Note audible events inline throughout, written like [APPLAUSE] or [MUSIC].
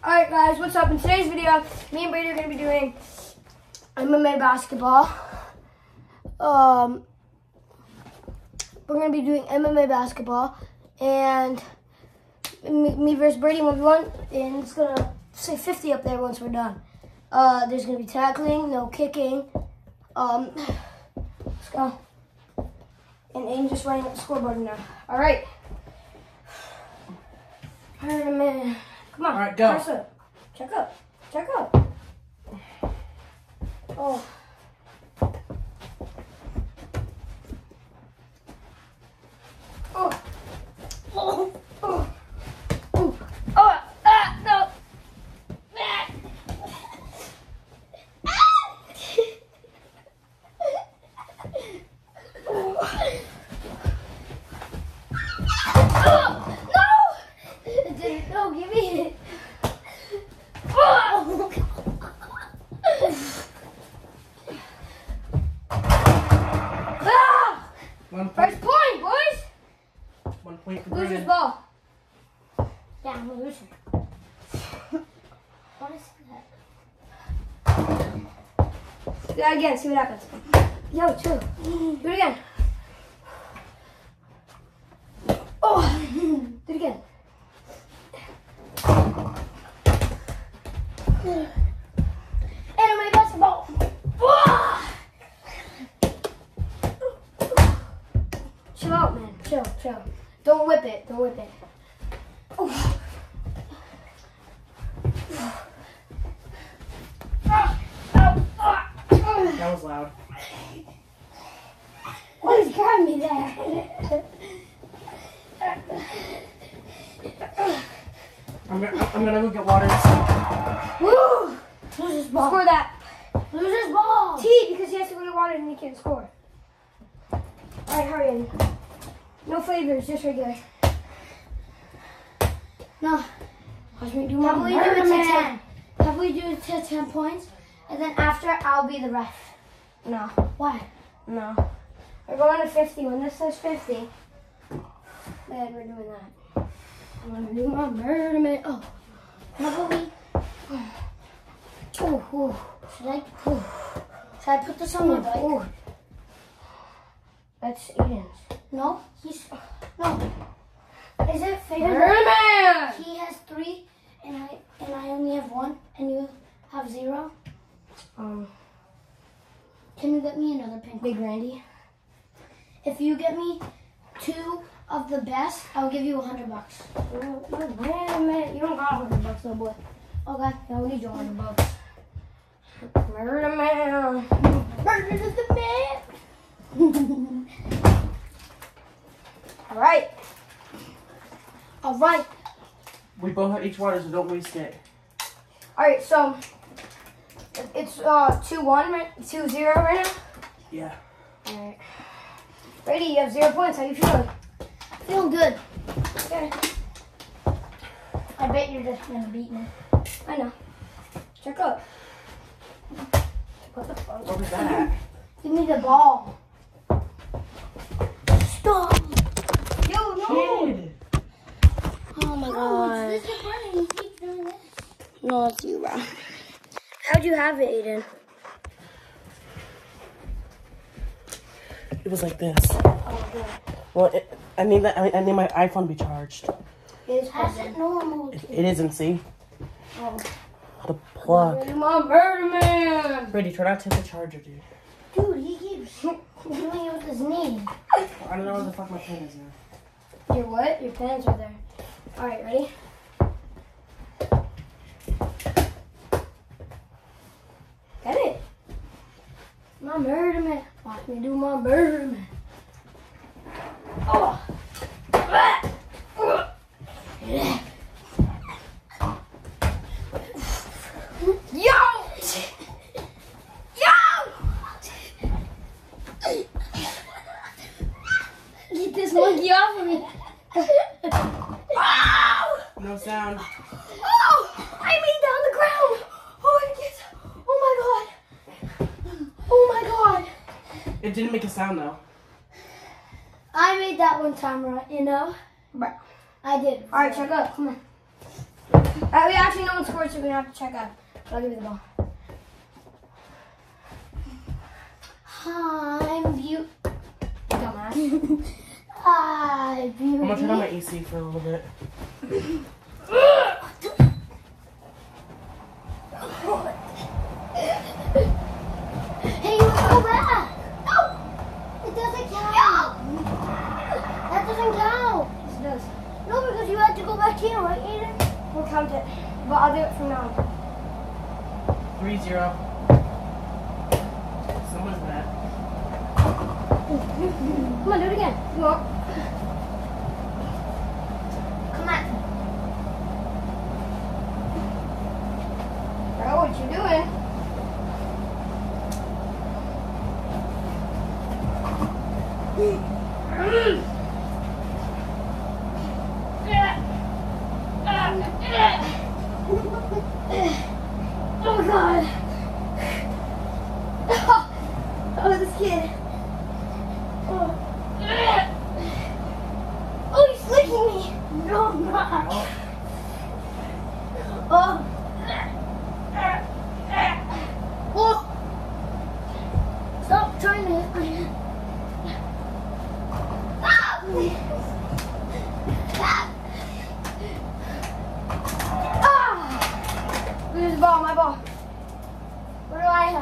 Alright guys, what's up? In today's video, me and Brady are going to be doing MMA basketball. Um, we're going to be doing MMA basketball. And me, versus Brady 1v1. And it's going to say 50 up there once we're done. Uh, there's going to be tackling, no kicking. Um, let's go. And Aaden just writing up the scoreboard now. Alright. Alright, man. Come on. All right, go. Up. Check up. Check up. Oh. Oh. Oh. Ooh. Oh. Ah, no. Ah. Oh, no! Dude, no, give me it. Oh. Ah! One point, First point, boys! one point for Loser's Brandon. ball. Yeah, I'm a loser. What is that? Do that again, see what happens. Yo, chill. Do it again. Oh, do it again. Anime basketball. Ah! Chill out, man. Chill, chill. Don't whip it. Don't whip it. Oof. Ah, ah, ah. That was loud. What is grabbing me there? I'm gonna, I'm gonna go get water. Woo! Loser's ball. Score that. Loser's ball. T because he has to go get water and he can't score. Alright, hurry in. No flavors, just regular. No. Watch me do my about we do it to man. ten? How about we do it to ten points, and then after I'll be the ref. No, Why? no. We're going to 50. When this says 50, then we're doing that. I'm gonna do my murder man. Oh, How about we? oh, oh. Should I? Should I put this on my bike? Ooh. That's Aaden's. No. He's no. Is it fair? That! He has three, and I and I only have one, and you have zero. Um, Can you get me another pink? Big Randy. If you get me two of the best, I'll give you a hundred bucks. You're you're random, man. You don't got a hundred bucks, though, boy. Okay. I don't need your hundred bucks. Murder man. Murder the man. All right. All right. We both have each water, so don't waste it. All right. So it's uh two one right, two zero right now. Yeah. All right. Brady, you have zero points. How you feeling? Feeling good. Okay. I bet you're just gonna beat me. I know. Check up. What the fuck? What was that? [LAUGHS] Give me the ball. Stop. Yo, no. Kid. Oh my god. This is funny. You keep doing this. No, you, bro. How'd you have it, Aaden? It was like this. Oh, good. Well, it, I need that. I, I need my iPhone to be charged. It is That's present. it normal. It, it isn't. See Oh. the plug. You're my murder man. Brady, try not to hit the charger, dude. Dude, he keeps doing it with his knee. I don't know where the fuck my pen is now. Your what? Your pants are there. All right, ready? Get it. Murder man. Watch me do my murder man. Oh. Ah. Ah. Yo! Yo! Get this monkey off of me. Ow! No sound. Oh! I mean down the ground! Oh, it gets, oh my god! Oh my god! It didn't make a sound though. I made that one time, right? You know? Right. I did. Alright, check out. Come on. Uh, we actually no one scored, so we have to check out. But I'll give you the ball. Hi I'm beautiful. Dumbass. [LAUGHS] I'm I'm gonna turn on my AC for a little bit. [LAUGHS] Hey, you go back. No, it doesn't count. That doesn't count. yes, it does. No, because you had to go back here, right, Aaden? We'll count it. But I'll do it from now. 3 0. Someone's bad. Come on, do it again. Come on. Come on. Bro, what you doing? Oh God. Oh, this kid. Oh, oh he's licking me. No, I'm not. Oh. Oh. Stop trying to hit me. Ah! Ah! Where's the ball? My ball.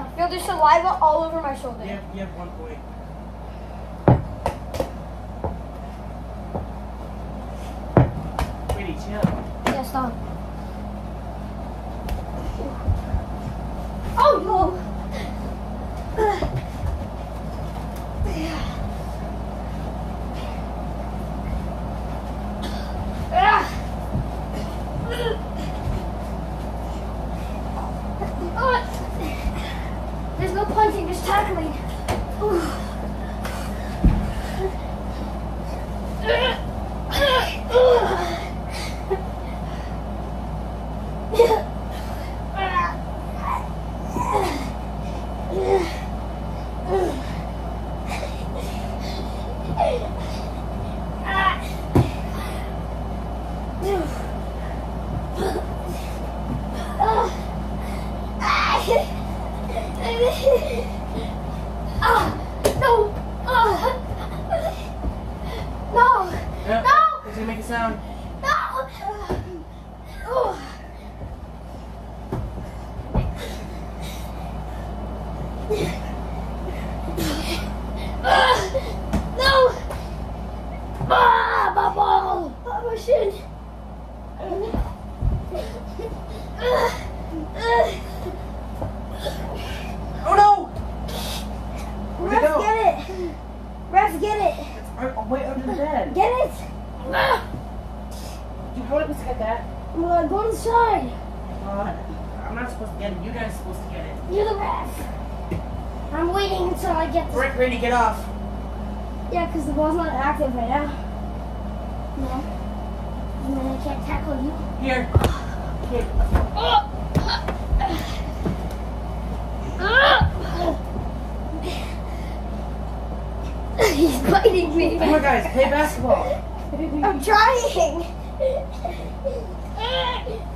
What do I? Feel there's saliva all over my shoulder. You have, you have one point. Pretty chill. Yeah, stop. Oh no! There's no punching, just tackling. Ah! No! Ah! No! Yeah. No! It's gonna make a sound. No! Oh. Ah, no! Ah, my ball! Ah, my shin! Ah, ah. Oh no! Where'd it Ref, go? get it! Ref, get it! It's right, way under the bed. Get it! Ah, You want us to get that? I'm God. I'm not supposed to get it. You guys are supposed to get it. You're the ref. I'm waiting until I get this. Rick, ready, to get off. Yeah, because the ball's not active right now. No. And then I can't tackle you. Here. Here. He's biting me. Come on, guys. Play basketball. I'm trying. [LAUGHS]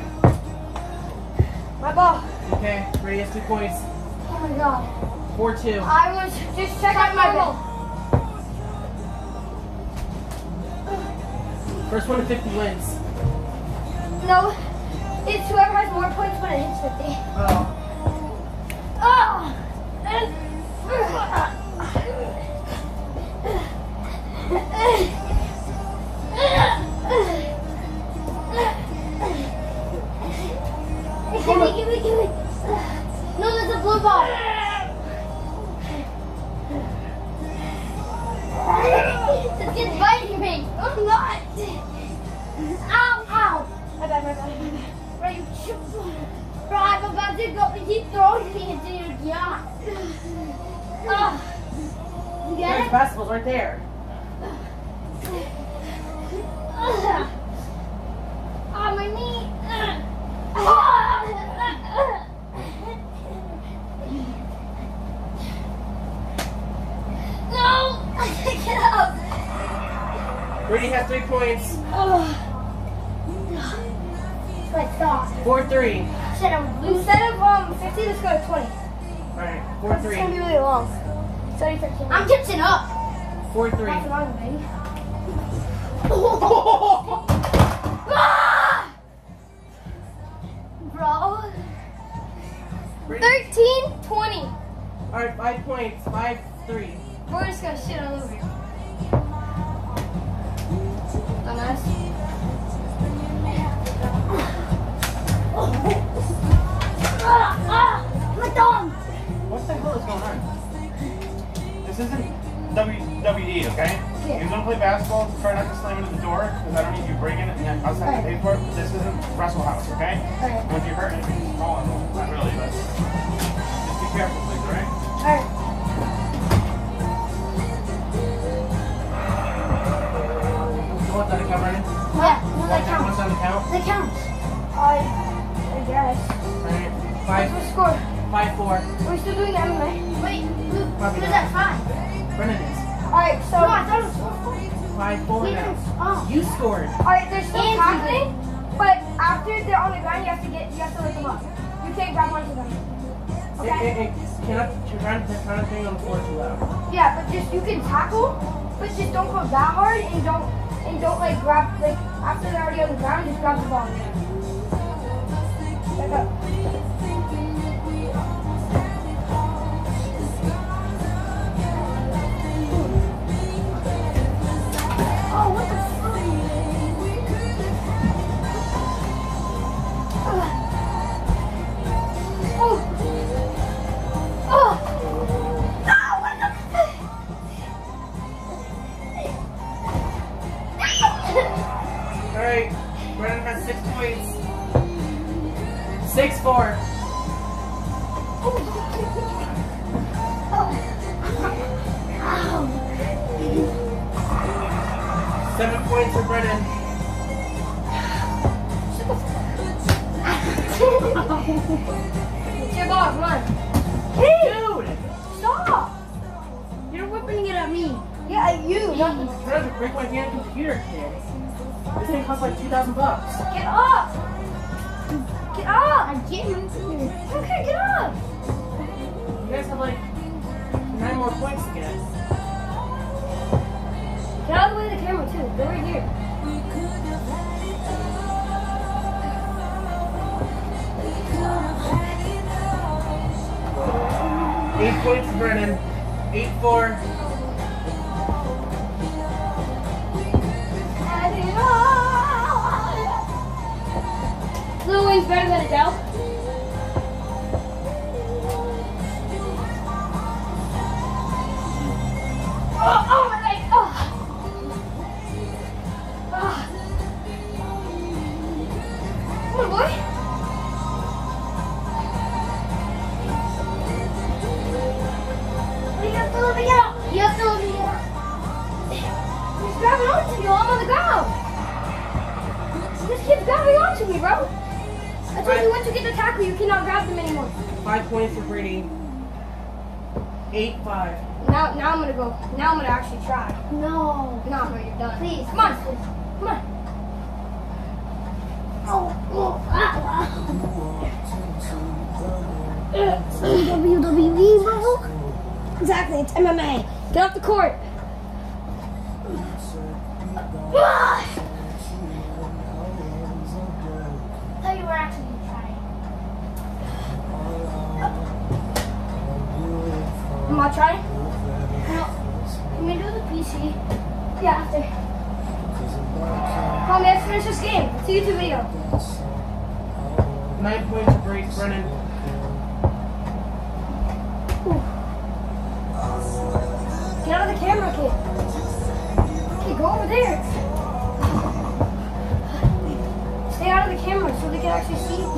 Brady has two points. Oh my god. Four two. I was just checking my ball. First one to 50 wins. No, it's whoever has more points when it hits 50. Oh. Brady has three points. Oh. Let's stop. Four three. Shit, I'm. Instead of um 50, let's go to 20. Alright, four three. It's gonna be really long. 30, 13. I'm catching up. Four three. That's long, baby. [LAUGHS] Ah! Bro. Brady. 13, 20. Alright, five points. Five three. We're just gonna shit all over want to play basketball, try not to slam into the door, because I don't need you breaking it and then us having to pay for it. This isn't Wrestle House, okay? Alright. And if you hurt anything, just call it. Not really, but just be careful, please, alright? Alright. You want that to count, Brandon? Yeah, no, that What's on the count? That counts. I, I guess. Alright. What's the score? five, four. We're still doing MMA. Wait, who, Probably who's not. at five? Brennan is. Alright, so. No, I thought it was four. Five, four now. Oh. You scored. Alright, they're still And you tackling, but after they're on the ground, you have to get, you have to lift them up. You can't grab onto them. Hey, Okay? hey, hey, cannot, you're trying to, trying to thing on the floor too loud. Yeah, but just you can tackle, but just don't go that hard and don't and don't like grab like after they're already on the ground, just grab the ball. Alright, Brennan has six points. Six, four. Seven points for Brennan. It's your ball, come on. Dude! Stop! You're whipping it at me. Yeah, at you, not I'm trying to break my damn computer, kid. This thing costs like 2,000 bucks. Get up! Get up! I get my Okay, get up! You guys have like nine more points to get. Get out of the way of the camera too. Go right here. Eight points for Brennan. Eight four. Better than Adele. Oh, oh my leg! Oh. Ah. Come on, boy. Grabbing onto me while I'm on the ground. This kid's grabbing onto me, bro. I told you once you get the tackle, you cannot grab them anymore. Five points for Brady. Eight five. Now, now I'm gonna go. Now I'm gonna actually try. No. No, no, you're done. Please. come on, come on. Oh, oh, ah, ah. WWE, bro. Exactly, it's MMA. Get off the court. Ah. You were actually trying. Am I trying? No. Can we do the PC? Yeah, after. Come on, let's finish this game. It's a YouTube video. Nine points Brady Brennan. Get out of the camera, kid. Okay, go over there. Stay out of the camera so they can actually see you.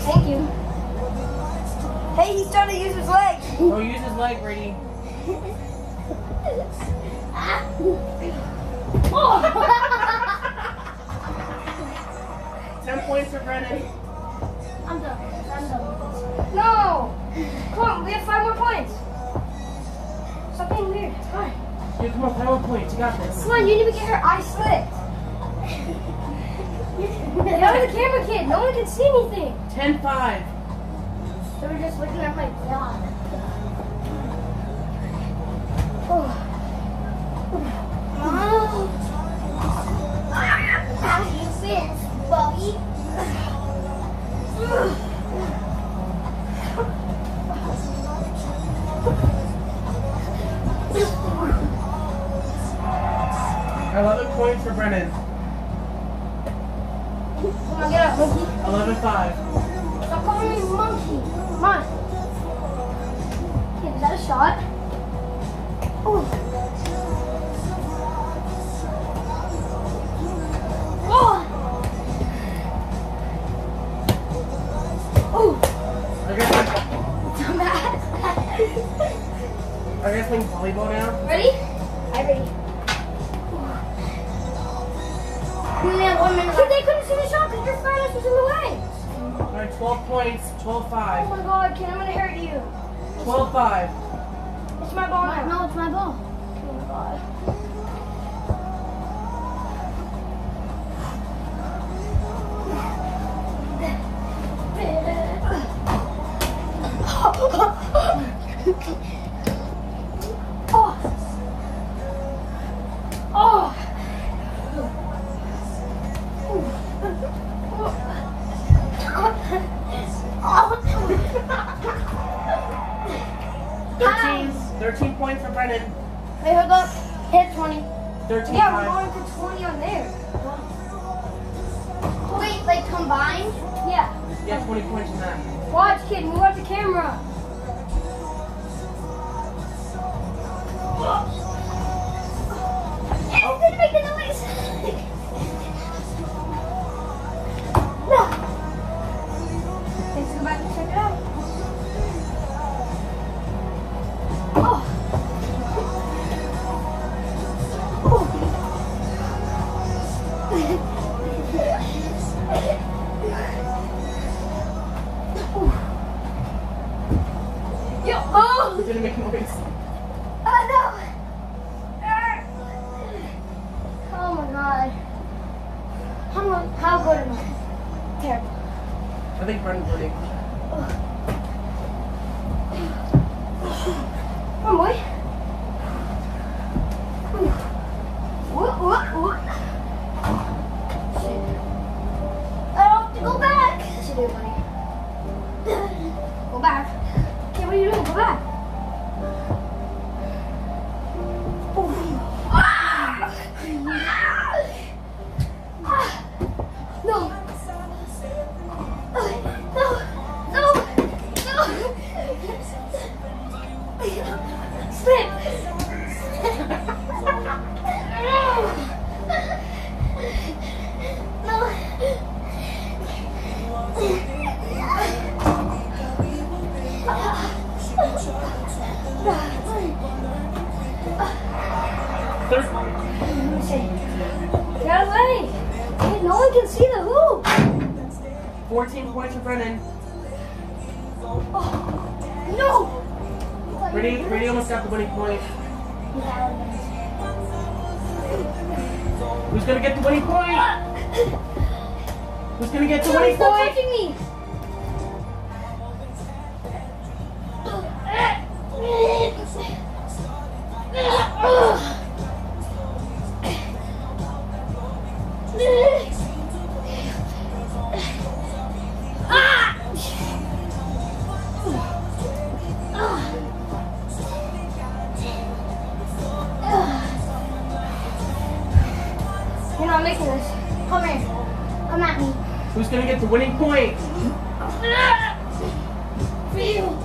Thank you. Hey, he's trying to use his leg. Oh, use his leg, Brady. Ten points for Brennan. I'm done. I'm done. No! Come on, we have five more points. Stop being weird. It's fine. Dude, come on, five more points. You got this. Come on, you need to get her eye slit. Get out of the camera, kid. No one can see anything. Ten five. So we're just looking at my god. Oh. How do you feel, Bobby? Eleven points for Brennan. Come on, get up, monkey. Eleven five. Stop calling me monkey. Come on. Kid, is that a shot? Oh. Oh. Oh. Are you guys, are you guys playing volleyball now? ready? I'm ready. We only have one minute left. they couldn't see the shot because your furnace was in the way. Alright, twelve points. Oh my god, kid, I'm gonna hurt you. 12 5. It's my ball now. No, it's my ball. Oh my god. Can see the hoop. 14 points for Brendan. No! Brady, Brady almost got the winning point. Who's gonna get the winning point? Who's gonna get the winning point? touching me! You're not making this. Come here. Come at me. Who's gonna get the winning point? [LAUGHS] Feel.